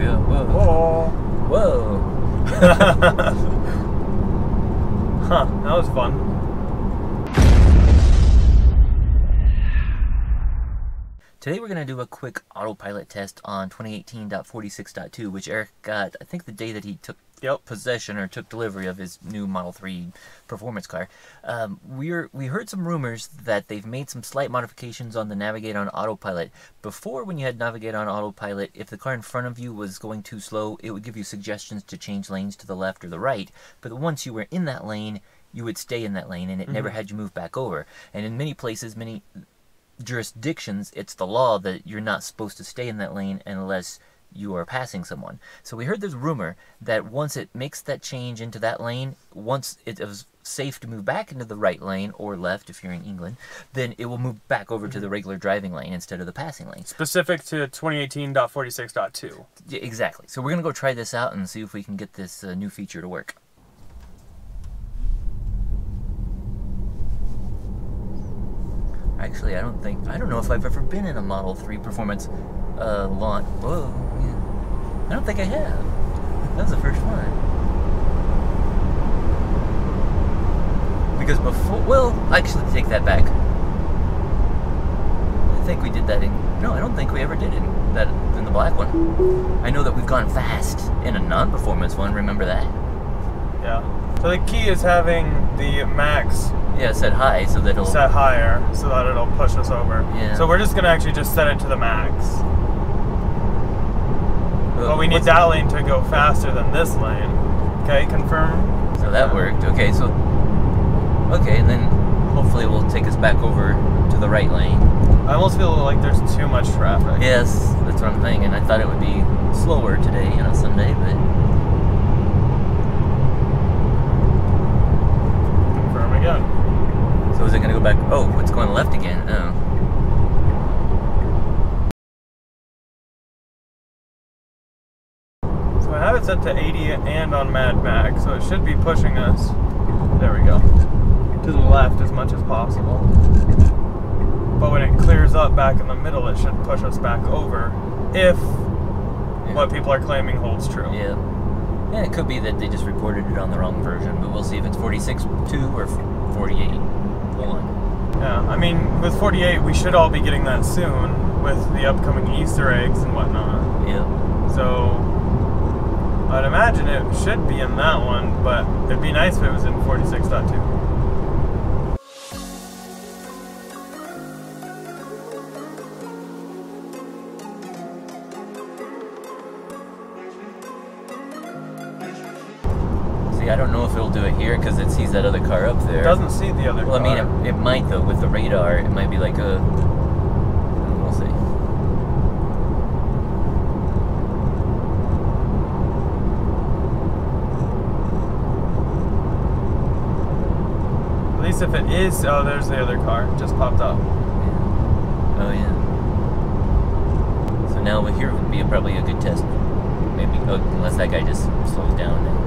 Yeah, whoa. Oh. Whoa. huh, that was fun. Today we're going to do a quick autopilot test on 2018.46.2, which Erik got, I think, the day that he took Yep. possession or took delivery of his new Model 3 performance car. Um, we're, we heard some rumors that they've made some slight modifications on the Navigate on Autopilot. Before, when you had Navigate on Autopilot, if the car in front of you was going too slow, it would give you suggestions to change lanes to the left or the right. But once you were in that lane, you would stay in that lane and it never had you move back over. And in many places, many jurisdictions, it's the law that you're not supposed to stay in that lane unless you are passing someone. So we heard this rumor that once it makes that change into that lane, once it is safe to move back into the right lane or left if you're in England, then it will move back over to the regular driving lane instead of the passing lane. Specific to 2018.46.2. Yeah, exactly. So we're going to go try this out and see if we can get this uh, new feature to work. Actually, I don't think I don't know if I've ever been in a Model 3 performance uh, launch. Whoa, yeah. I don't think I have. That was the first one. Because before, well, actually, take that back. I think we did that in. No, I don't think we ever did in that in the black one. I know that we've gone fast in a non-performance one. Remember that? Yeah. So the key is having the max Yeah, said high, so that it'll. set higher so that it'll push us over. Yeah. So we're just gonna actually just set it to the max. But we need that lane to go faster than this lane. Okay, confirm. So that worked. Okay, so okay, and then hopefully it will take us back over to the right lane. I almost feel like there's too much traffic. Yes, that's what I'm thinking. I thought it would be slower today on a Sunday, but Confirm again. so is it gonna go back? Oh, it's going left again. Oh. So I have it set to 80 and on Mad Max, so it should be pushing us. There we go. To the left as much as possible. But when it clears up back in the middle, it should push us back over. If what people are claiming holds true. Yeah. Yeah, it could be that they just recorded it on the wrong version, but we'll see if it's 46.2 or 48.1. Yeah, I mean, with 48, we should all be getting that soon with the upcoming Easter eggs and whatnot. Yeah. So, I'd imagine it should be in that one, but it'd be nice if it was in 46.2. because it sees that other car up there. It doesn't see the other Well, I mean, it, it might though with the radar. It might be like a. We'll see. At least if it is, oh, there's the other car. Just popped up. Oh yeah. So now here would be a, probably a good test. Maybe oh, unless that guy just slows down.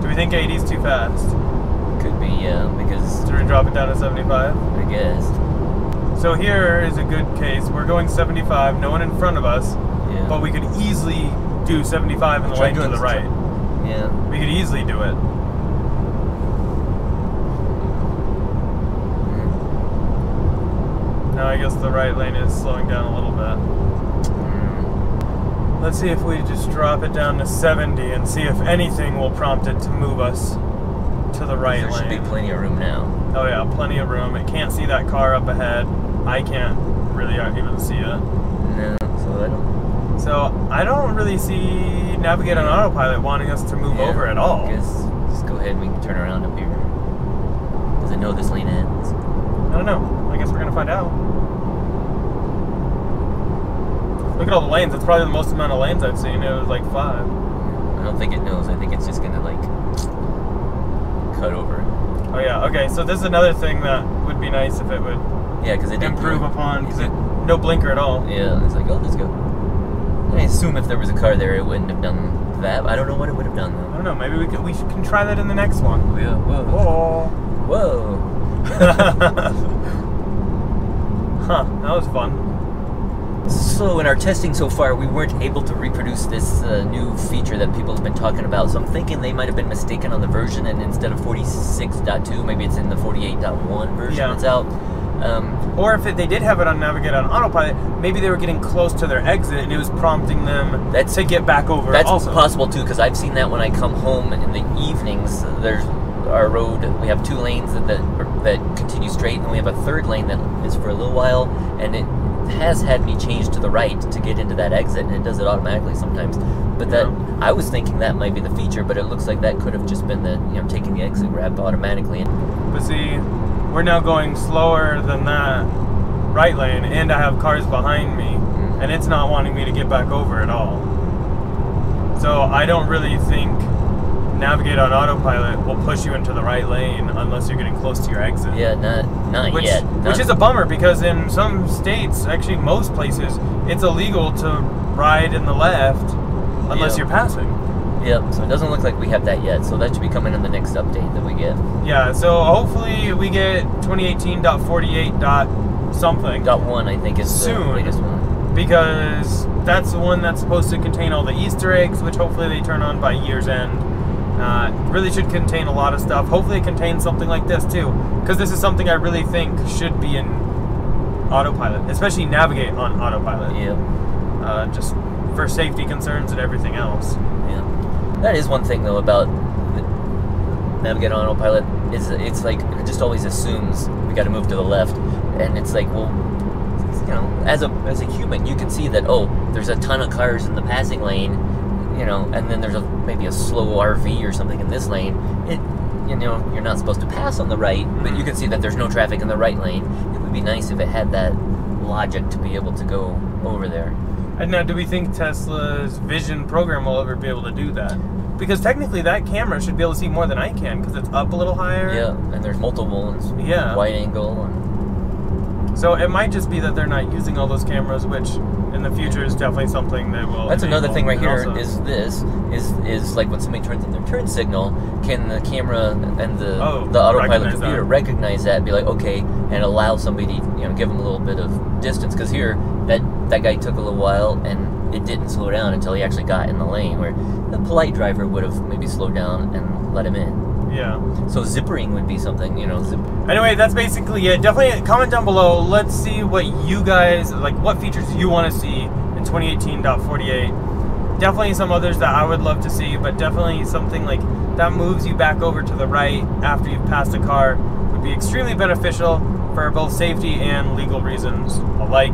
Do we think 80 is too fast? Could be yeah because Should we drop it down to 75? I guess So here is a good case. We're going 75, no one in front of us, yeah. but we could easily do 75 in the Try lane to doing the right. yeah. We could easily do it. Hmm. Now I guess the right lane is slowing down a little bit. Let's see if we just drop it down to 70 and see if anything will prompt it to move us to the right There should be plenty of room now. Oh yeah, plenty of room. It can't see that car up ahead. I can't really uh, even see it. No, so I don't. So I don't really see Navigate on Autopilot wanting us to move yeah, over at all. I guess just go ahead and we can turn around up here. Does it know this lane ends? I don't know. I guess we're gonna find out. Look at all the lanes. It's probably the most amount of lanes I've seen. It was like five. I don't think it knows. I think it's just gonna like cut over. Oh yeah. Okay. So this is another thing that would be nice if it would Yeah, because it didn't improve blink. upon because it no blinker at all. Yeah, it's like, oh, let's go. I assume if there was a car there, it wouldn't have done that. I don't know what it would have done I don't know. Maybe we could, we should, can try that in the next one. Yeah. Whoa. Oh. Whoa. huh. That was fun. So in our testing so far, we weren't able to reproduce this uh, new feature that people have been talking about. So I'm thinking they might have been mistaken on the version, and instead of 46.2, maybe it's in the 48.1 version Yeah. that's out. Um, Or if it, they did have it on Navigate on autopilot, maybe they were getting close to their exit and it was prompting them That's- to get back over. That's also. possible too, because I've seen that when I come home in the evenings. There's our road. We have two lanes that that, that continue straight, and we have a third lane that is for a little while, and it has had me change to the right to get into that exit, and it does it automatically sometimes. But that Yeah. I was thinking that might be the feature, but it looks like that could have just been the you know taking the exit grab automatically. But see, we're now going slower than that right lane, and I have cars behind me, Mhm. and it's not wanting me to get back over at all. So I don't really think Navigate on autopilot will push you into the right lane unless you're getting close to your exit. Yeah, not not Which, yet. which is a bummer because in some states, actually most places, it's illegal to ride in the left unless Yeah. you're passing. Yep. So it doesn't look like we have that yet. So that should be coming in the next update that we get. Yeah, so hopefully we get 2018.48. dot something Dot one, I think, is the Soon. latest one. because that's the one that's supposed to contain all the Easter eggs, which hopefully they turn on by year's end. Uh, really should contain a lot of stuff. Hopefully it contains something like this too, because this is something I really think should be in autopilot, especially navigate on autopilot. Yeah. uh, just for safety concerns and everything else. Yeah. That is one thing though about navigate on autopilot is it's like it just always assumes we got to move to the left, and it's like well, you know, as a as a human, you can see that oh, there's a ton of cars in the passing lane, you know, and then there's a maybe a slow RV or something in this lane. It you know you're not supposed to pass on the right, but you mm-hmm. can see that there's no traffic in the right lane. It would be nice if it had that logic to be able to go over there. And now, do we think Tesla's vision program will ever be able to do that? Because technically, that camera should be able to see more than I can because it's up a little higher. Yeah, and there's multiple ones. Yeah. Wide angle and So it might just be that they're not using all those cameras, which in the future is definitely something they will. That's another thing right here. Is this is is like when somebody turns on their turn signal, can the camera and the Oh, the autopilot recognize computer that. recognize that and be like, okay, and allow somebody to you know give them a little bit of distance? Because here that that guy took a little while and it didn't slow down until he actually got in the lane, where the polite driver would have maybe slowed down and let him in. Yeah. So zippering would be something, you know. Zip, Anyway, that's basically it. Definitely comment down below. Let's see what you guys like. What features you want to see in 2018.48. Definitely some others that I would love to see, but definitely something like that moves you back over to the right after you've passed a car would be extremely beneficial for both safety and legal reasons alike.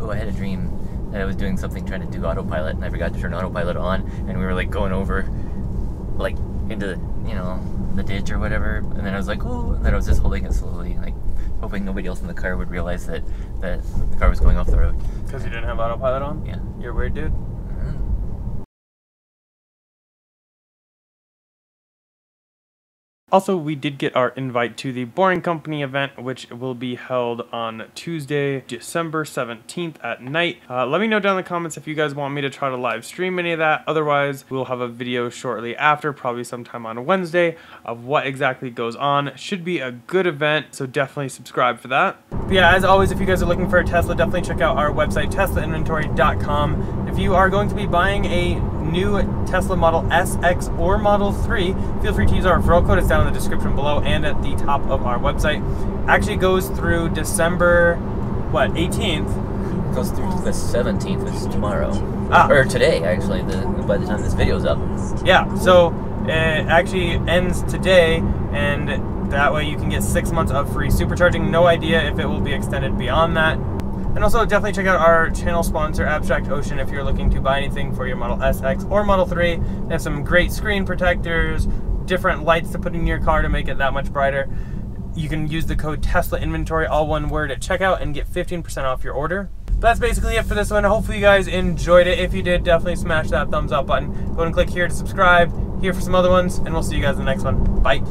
Oh, I had a dream that I was doing something trying to do autopilot, and I forgot to turn autopilot on, and we were like going over, like into the, you know, the ditch or whatever, and then I was like, oh, and then I was just holding it slowly, like hoping nobody else in the car would realize that that the car was going off the road. Because you didn't have autopilot on? Yeah. You're a weird dude. Also, we did get our invite to the Boring Company event, which will be held on Tuesday, December 17th at night. Uh, let me know down in the comments if you guys want me to try to live stream any of that. Otherwise, we'll have a video shortly after, probably sometime on Wednesday, of what exactly goes on. Should be a good event, so definitely subscribe for that. But yeah, as always, if you guys are looking for a Tesla, definitely check out our website, teslainventory.com. If you are going to be buying a new Tesla Model S, X, or Model 3, feel free to use our referral code. It's down in the description below and at the top of our website. Actually goes through December, what, 18th? Goes through the 17th, which is tomorrow. Ah. Or today, actually, the, by the time this video's up. Yeah, so it actually ends today, and that way you can get six months of free supercharging. No idea if it will be extended beyond that. And also definitely check out our channel sponsor, Abstract Ocean, if you're looking to buy anything for your Model S, X, or Model 3. They have some great screen protectors, different lights to put in your car to make it that much brighter. You can use the code Tesla Inventory, all one word, at checkout and get 15% off your order. But that's basically it for this one. Hopefully you guys enjoyed it. If you did, definitely smash that thumbs up button. Go ahead and click here to subscribe, here for some other ones, and we'll see you guys in the next one. Bye.